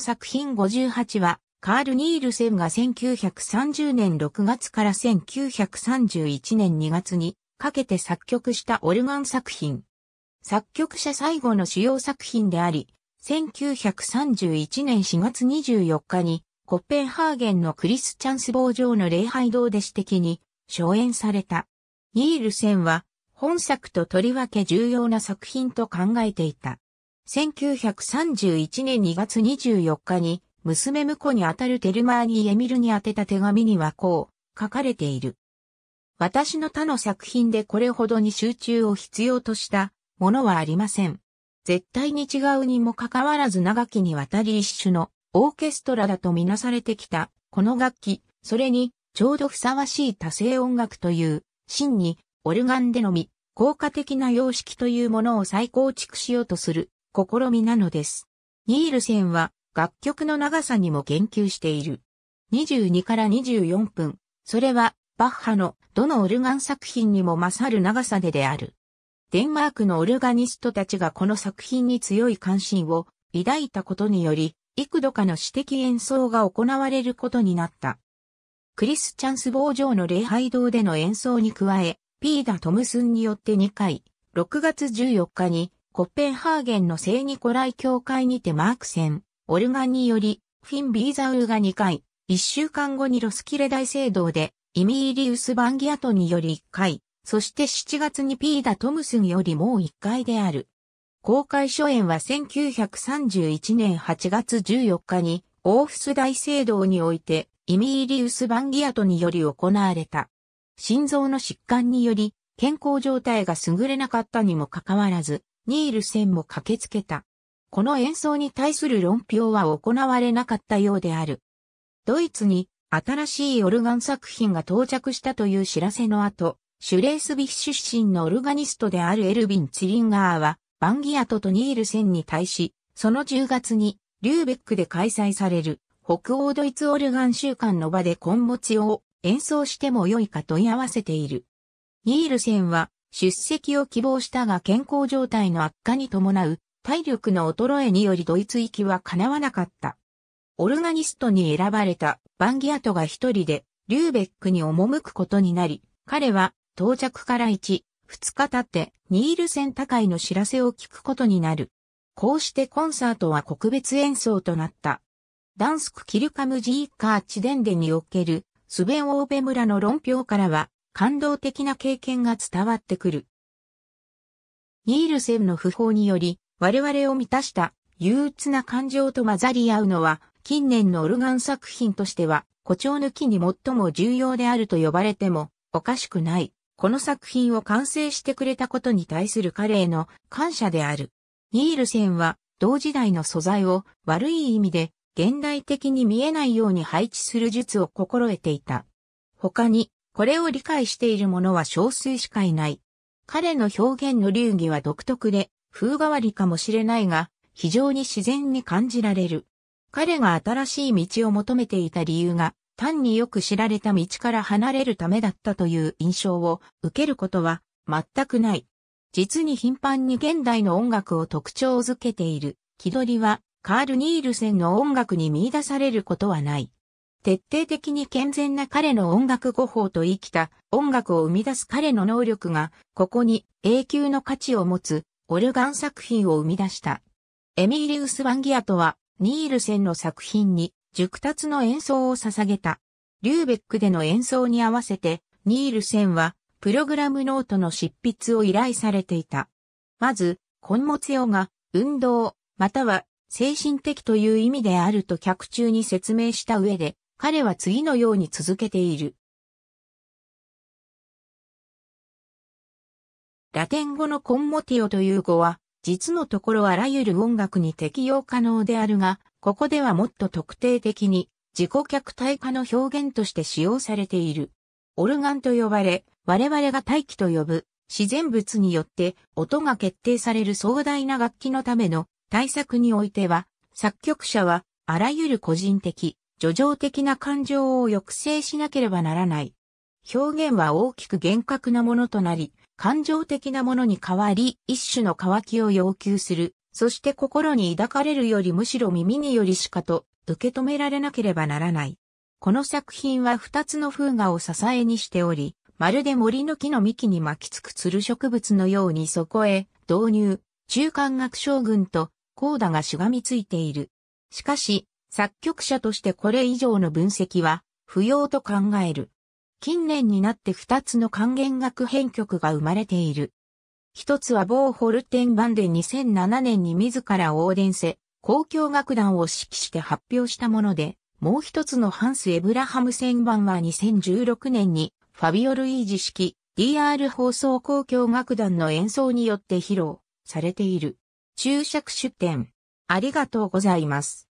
作品58は、カール・ニールセンが1930年6月から1931年2月にかけて作曲したオルガン作品。作曲者最後の主要作品であり、1931年4月24日にコッペンハーゲンのクリスチャンス坊上の礼拝堂で私的に初演された。ニールセンは本作ととりわけ重要な作品と考えていた。1931年2月24日に娘婿にあたるテルマーニー・エミルに宛てた手紙にはこう書かれている。私の他の作品でこれほどに集中を必要としたものはありません。絶対に違うにもかかわらず長きにわたり一種のオーケストラだとみなされてきたこの楽器、それにちょうどふさわしい多声音楽という真にオルガンでのみ効果的な様式というものを再構築しようとする試みなのです。ニールセンは楽曲の長さにも言及している。22から24分。それはバッハのどのオルガン作品にも勝る長さでである。デンマークのオルガニストたちがこの作品に強い関心を抱いたことにより、幾度かの私的演奏が行われることになった。クリスチャンス坊上の礼拝堂での演奏に加え、ピーダ・トムスンによって2回、6月14日にコッペンハーゲンの聖ニコライ教会にてマーク戦、オルガンにより、フィン・ビーザウーが2回、1週間後にロスキレ大聖堂で、イミーリウス・バンギアトにより1回、そして7月にピーダ・トムスによりもう1回である。公開初演は1931年8月14日に、オーフス大聖堂において、イミーリウス・バンギアトにより行われた。心臓の疾患により、健康状態が優れなかったにもかかわらず、ニールセンも駆けつけた。この演奏に対する論評は行われなかったようである。ドイツに新しいオルガン作品が到着したという知らせの後、シュレースビヒ出身のオルガニストであるエルビン・ツリンガーは、バンギアトとニールセンに対し、その10月にリューベックで開催される北欧ドイツオルガン週間の場でコンモチを演奏しても良いか問い合わせている。ニールセンは出席を希望したが健康状態の悪化に伴う体力の衰えによりドイツ行きは叶わなかった。オルガニストに選ばれたバンギアトが一人でリューベックに赴くことになり、彼は到着から1、2日経ってニールセン高いの知らせを聞くことになる。こうしてコンサートは告別演奏となった。ダンスク・キルカム・ジーカー・チデンデにおけるスベン・オーベ村の論評からは感動的な経験が伝わってくる。ニールセンの訃報により、我々を満たした憂鬱な感情と混ざり合うのは、近年のオルガン作品としては、誇張抜きに最も重要であると呼ばれてもおかしくない。この作品を完成してくれたことに対する彼への感謝である。ニールセンは同時代の素材を悪い意味で現代的に見えないように配置する術を心得ていた。他にこれを理解している者は少数しかいない。彼の表現の流儀は独特で、風変わりかもしれないが、非常に自然に感じられる。彼が新しい道を求めていた理由が、単によく知られた道から離れるためだったという印象を受けることは全くない。実に頻繁に現代の音楽を特徴づけている。気取りはカール・ニールセンの音楽に見出されることはない。徹底的に健全な彼の音楽語法と生きた音楽を生み出す彼の能力が、ここに永久の価値を持つオルガン作品を生み出した。エミリウス・ワンギアトは、ニールセンの作品に熟達の演奏を捧げた。リューベックでの演奏に合わせて、ニールセンは、プログラムノートの執筆を依頼されていた。まず、コンモツヨが、運動、または精神的という意味であると客中に説明した上で、彼は次のように続けている。ラテン語のコンモティオという語は、実のところあらゆる音楽に適用可能であるが、ここではもっと特定的に自己客体化の表現として使用されている。オルガンと呼ばれ、我々が大気と呼ぶ自然物によって音が決定される壮大な楽器のための対策においては、作曲者はあらゆる個人的、叙情的な感情を抑制しなければならない。表現は大きく厳格なものとなり、感情的なものに変わり、一種の渇きを要求するそして心に抱かれるよりむしろ耳によりしかと受け止められなければならない。この作品は二つの風画を支えにしており、まるで森の木の幹に巻きつくつる植物のようにそこへ導入、中間学将軍とコーダがしがみついている。しかし、作曲者としてこれ以上の分析は不要と考える。近年になって二つの還元楽編曲が生まれている。一つは某ホルテン版で2007年に自らオーデンセ、交響楽団を指揮して発表したもので、もう一つのハンス・エブラハム戦版は2016年にファビオル・イージ式 DR 放送交響楽団の演奏によって披露されている。注釈出展。ありがとうございます。